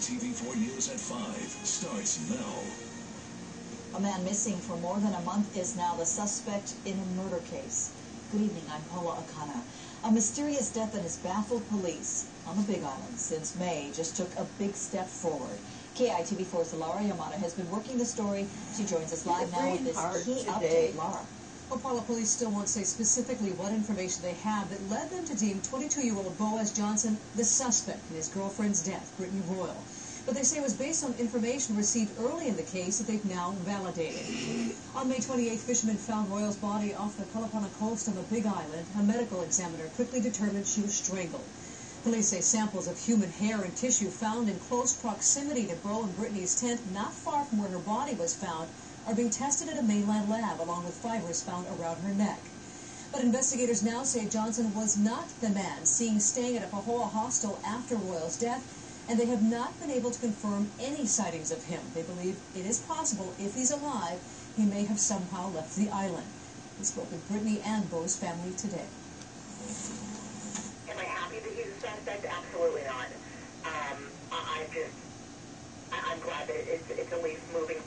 KITV4 News at 5 starts now. A man missing for more than a month is now the suspect in a murder case. Good evening, I'm Paula Akana. A mysterious death that has baffled police on the Big Island since May just took a big step forward. KITV4's Lara Yamada has been working the story. She joins us live now with this key today. update. Lara. Paula, police still won't say specifically what information they have that led them to deem 22-year-old Boaz Johnson the suspect in his girlfriend's death, Brittany Royal. But they say it was based on information received early in the case that they've now validated. On May 28th, fishermen found Royal's body off the Kalapana coast on the Big Island. A medical examiner quickly determined she was strangled. Police say samples of human hair and tissue found in close proximity to Bo and Brittany's tent, not far from where her body was found, are being tested at a mainland lab along with fibers found around her neck. But investigators now say Johnson was not the man seen staying at a Pahoa hostel after Royal's death, and they have not been able to confirm any sightings of him. They believe it is possible, if he's alive, he may have somehow left the island. We spoke with Brittany and Bo's family today. Am I happy that he's a suspect? Absolutely not. Um, I, I'm just, I, I'm glad that it's, it's at least moving